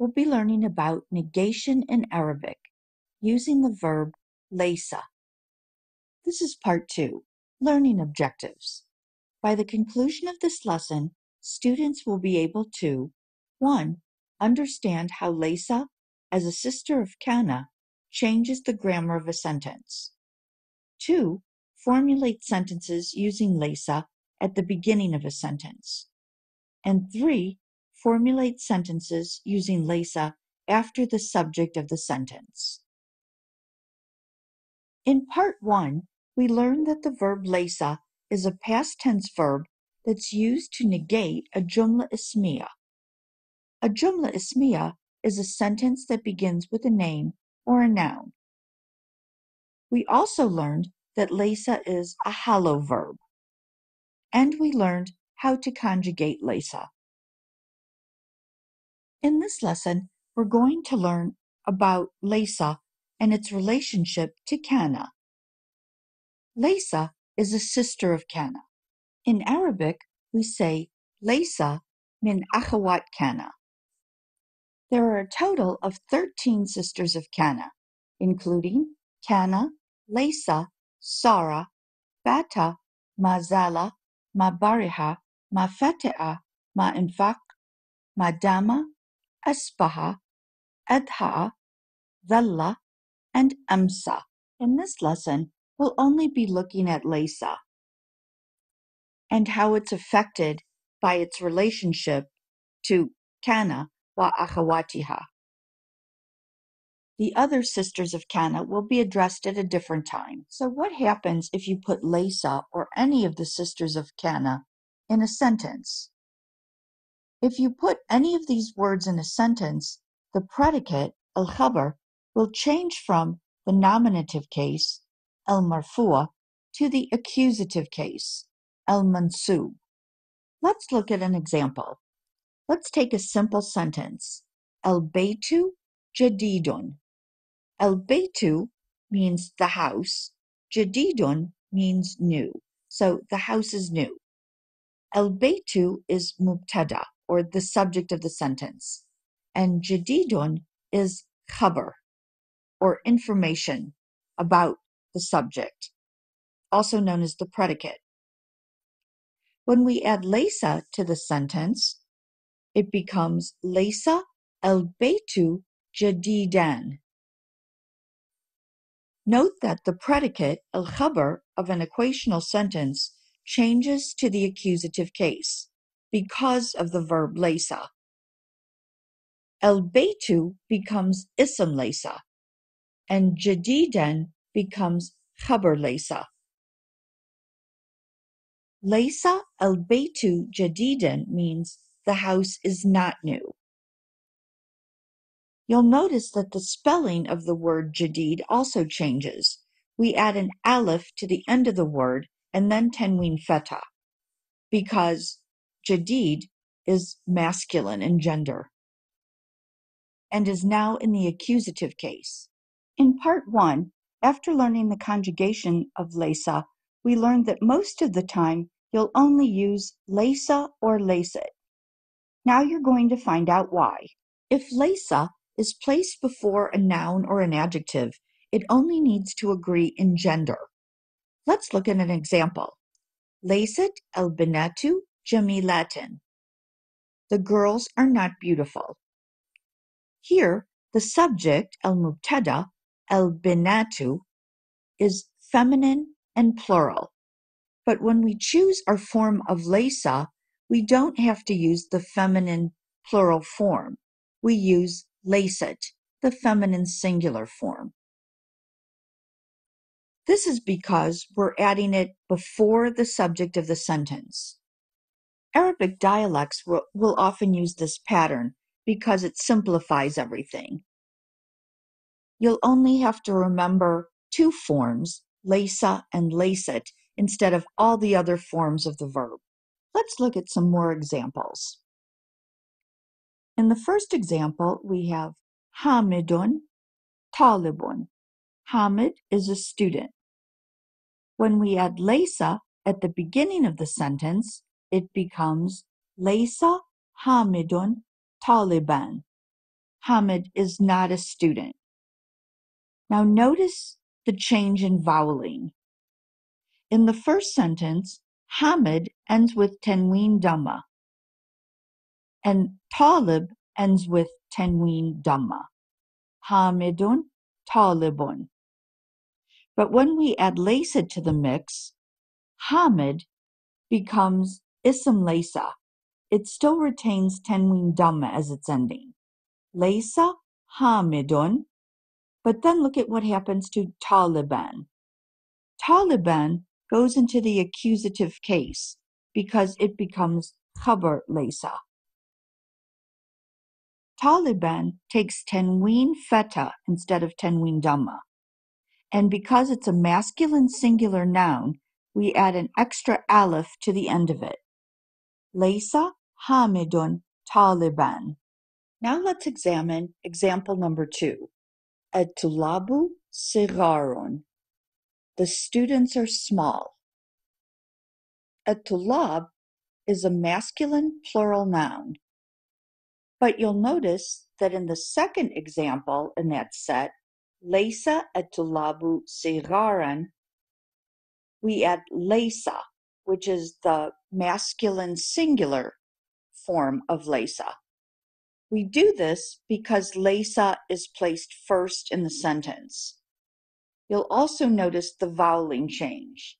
we'll be learning about negation in Arabic using the verb laysa. This is part two, learning objectives. By the conclusion of this lesson, students will be able to 1. Understand how laysa, as a sister of kana, changes the grammar of a sentence. 2. Formulate sentences using laysa at the beginning of a sentence. And 3 formulate sentences using laysa after the subject of the sentence. In part one, we learned that the verb laysa is a past tense verb that's used to negate a jumla ismiya. A jumla ismiya is a sentence that begins with a name or a noun. We also learned that laysa is a hollow verb. And we learned how to conjugate laysa. In this lesson, we're going to learn about Laysa and its relationship to Kana. Laysa is a sister of Kana. In Arabic, we say Laysa min akhawat Kana. There are a total of 13 sisters of Kana, including Kana, Laysa, Sara, Bata, Mazala, Mabariha, Mafati'a, Ma'infaq, Madama, Asbaha, Adha, Dhalla, and Amsa. In this lesson, we'll only be looking at Laysa and how it's affected by its relationship to Kana wa Akhawatiha. The other sisters of Kana will be addressed at a different time. So what happens if you put Laysa or any of the sisters of Kana in a sentence? If you put any of these words in a sentence, the predicate, al-khabar, will change from the nominative case, al-marfu'a, to the accusative case, al-mansub. Let's look at an example. Let's take a simple sentence. Al-baytu jadidun. Al-baytu means the house. Jadidun means new. So the house is new. Al-baytu is mubtada or the subject of the sentence. And jadidun is khabar, or information about the subject, also known as the predicate. When we add laysa to the sentence, it becomes laysa al baytu jadidan. Note that the predicate al khabar of an equational sentence changes to the accusative case because of the verb laysa. El Beitu becomes ism laysa, and jadidan becomes khabar laysa. Laysa el Beitu jadidan means the house is not new. You'll notice that the spelling of the word jadid also changes. We add an aleph to the end of the word and then tanween feta because Jadid is masculine in gender and is now in the accusative case. In part one, after learning the conjugation of laysa, we learned that most of the time you'll only use laysa or laysit. Now you're going to find out why. If laysa is placed before a noun or an adjective, it only needs to agree in gender. Let's look at an example. Laysit al-binatu Jamilatin. The girls are not beautiful. Here, the subject, al-mubtada, al-binatu, is feminine and plural. But when we choose our form of laysa, we don't have to use the feminine plural form. We use laysit, the feminine singular form. This is because we're adding it before the subject of the sentence. Arabic dialects will, often use this pattern because it simplifies everything. You'll only have to remember two forms, laysa and laysit, instead of all the other forms of the verb. Let's look at some more examples. In the first example, we have Hamidun, Talibun. Hamid is a student. When we add laysa at the beginning of the sentence, it becomes Laysa Hamidun Taliban. Hamid is not a student. Now notice the change in voweling. In the first sentence, Hamid ends with tenween dhamma, and Talib ends with tenween dhamma. Hamidun, Talibun. But when we add Laysa to the mix, Hamid becomes Ism Laysa. It still retains tenween dhamma as its ending. Laysa Hamidun. But then look at what happens to Taliban. Taliban goes into the accusative case because it becomes Khabar Laysa. Taliban takes Tenween Feta instead of Tenween Dhamma. And because it's a masculine singular noun, we add an extra aleph to the end of it. Laysa Hamidun Taliban. Now let's examine example number two. Etulabu sigarun. The students are small. Etulab is a masculine plural noun. But you'll notice that in the second example in that set, Laysa etulabu sigaran, we add Laysa, which is the masculine singular form of Laysa. We do this because Laysa is placed first in the sentence. You'll also notice the voweling change.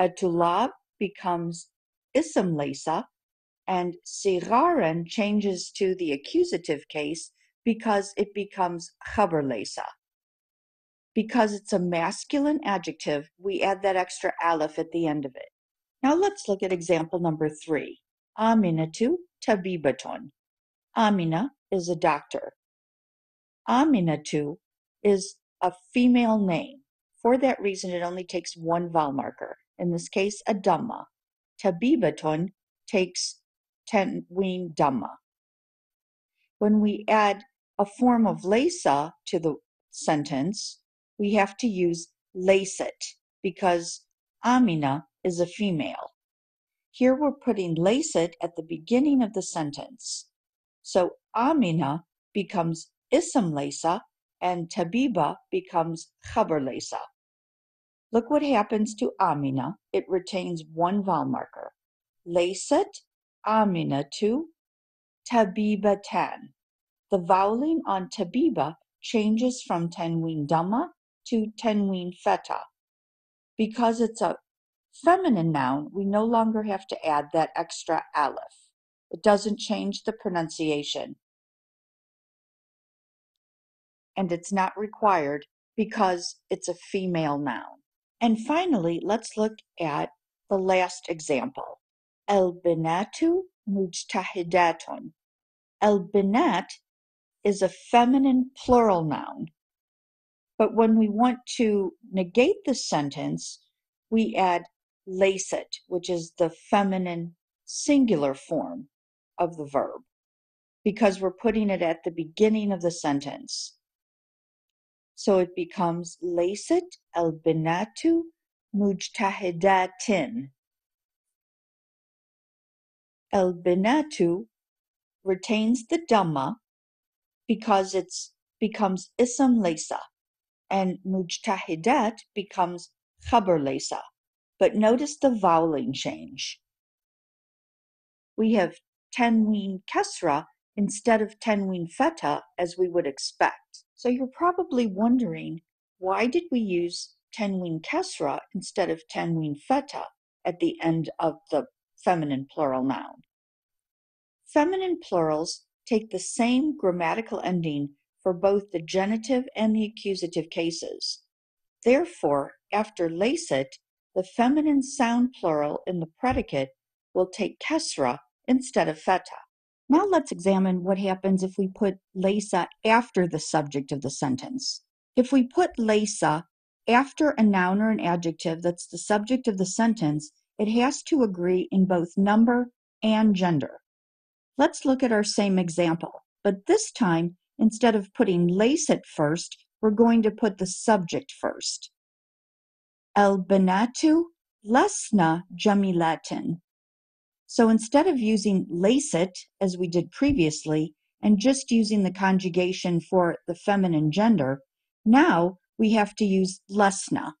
Etulab becomes Ism Laysa, and Sigaran changes to the accusative case because it becomes Khabar Laysa. Because it's a masculine adjective, we add that extra aleph at the end of it. Now let's look at example number three. Aminatu tabibatun. Amina is a doctor. Aminatu is a female name. For that reason, it only takes one vowel marker. In this case, a dhamma. Tabibatun takes tenween dhamma. When we add a form of lesa to the sentence, we have to use lacet because Amina is a female. Here we're putting lacet at the beginning of the sentence. So Amina becomes Ism Laysa and Tabiba becomes Khabar Laysa. Look what happens to Amina. It retains one vowel marker. Laysat Amina to Tabiba Tan. The voweling on Tabiba changes from Tenween Dhamma to Tenween Feta. Because it's a feminine noun, we no longer have to add that extra aleph. It doesn't change the pronunciation. And it's not required because it's a female noun. And finally, let's look at the last example. El binatu mujtahidatun. El binat is a feminine plural noun. But when we want to negate the sentence, we add lacet, which is the feminine singular form of the verb, because we're putting it at the beginning of the sentence. So it becomes lacet al binatu mujtahidatin. El binatu retains the dhamma because it becomes ism laysa and mujtahidat becomes khabar laysa. But notice the voweling change. We have tenween kesra instead of tenween feta as we would expect. So you're probably wondering, why did we use tenween kesra instead of tenween feta at the end of the feminine plural noun? Feminine plurals take the same grammatical ending for both the genitive and the accusative cases. Therefore, after lacet, the feminine sound plural in the predicate will take kesra instead of feta. Now let's examine what happens if we put lesa after the subject of the sentence. If we put lesa after a noun or an adjective that's the subject of the sentence, it has to agree in both number and gender. Let's look at our same example, but this time, instead of putting lacet first, we're going to put the subject first. El banatu lasna jamilatin. So instead of using lacet as we did previously, and just using the conjugation for the feminine gender, now we have to use lesna.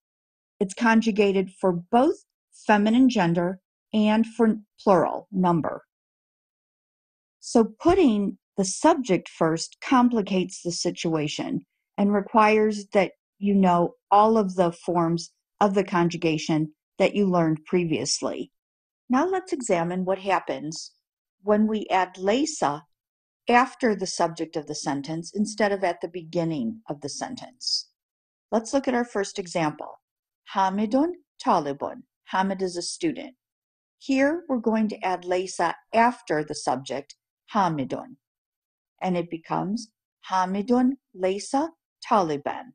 It's conjugated for both feminine gender and for plural number. So putting the subject first complicates the situation and requires that you know all of the forms of the conjugation that you learned previously. Now let's examine what happens when we add lesa after the subject of the sentence instead of at the beginning of the sentence. Let's look at our first example. Hamidun talibun. Hamid is a student. Here we're going to add lesa after the subject, Hamidun. And it becomes Hamidun lesa taliban.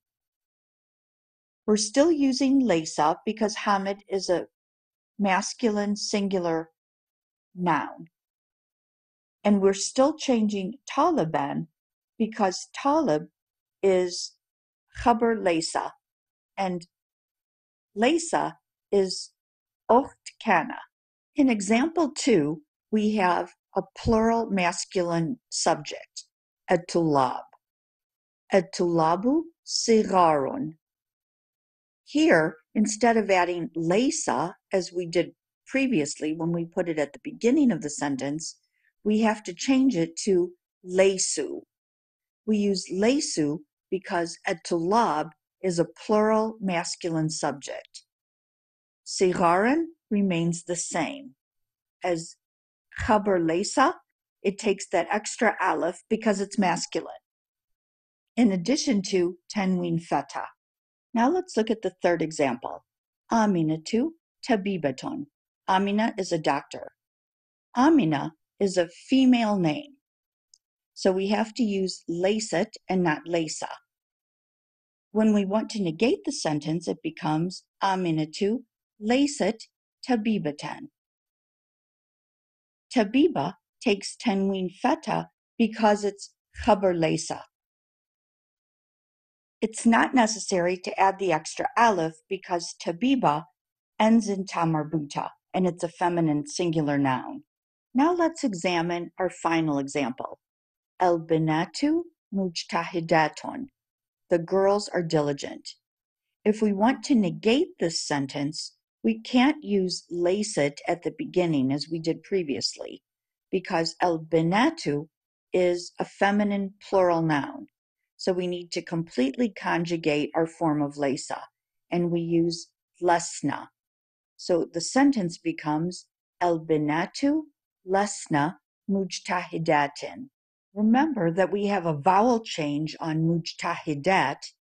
We're still using lesa because Hamid is a masculine singular noun. And we're still changing Taliban because Talib is Khabar Lesa and Lesa is Ocht Kana. In example two, we have a plural masculine subject, etulab. Etulabu sigarun. Here, instead of adding lesa, as we did previously when we put it at the beginning of the sentence, we have to change it to lesu. We use lesu because etulab is a plural masculine subject. Sigaran remains the same. As Khabar Lesa, it takes that extra aleph because it's masculine, in addition to Tenwin Feta. Now let's look at the third example. Aminatu Tabibaton. Amina is a doctor. Amina is a female name. So we have to use lacet and not lesa. When we want to negate the sentence, it becomes Aminatu lacet tabibatan. Tabiba takes tenwin feta because it's khabar lesa. It's not necessary to add the extra aleph because tabiba ends in tamarbuta and it's a feminine singular noun. Now let's examine our final example. El binatu mujtahidatun. The girls are diligent. If we want to negate this sentence, we can't use lacet at the beginning as we did previously because el binatu is a feminine plural noun. So we need to completely conjugate our form of lesa and we use lesna. So the sentence becomes el binatu lesna mujtahidatin. Remember that we have a vowel change on mujtahidat.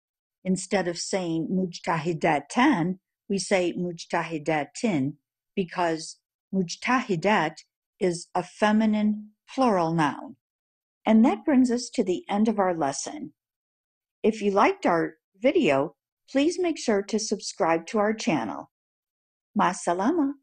Instead of saying mujtahidatan, we say mujtahidatin because mujtahidat is a feminine plural noun. And that brings us to the end of our lesson. If you liked our video, please make sure to subscribe to our channel. Ma salama.